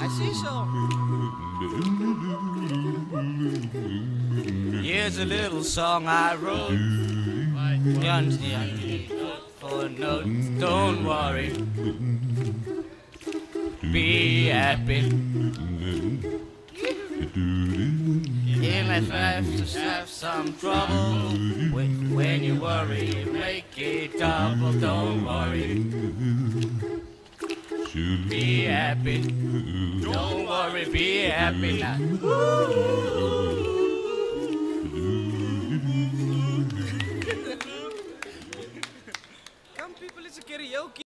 I see so. Here's a little song I wrote. For notes, don't worry. Be happy. In life, have to have some trouble. When, when you worry, make it double. Don't worry. Be happy. Don't worry, be happy now. Come people, it's a karaoke.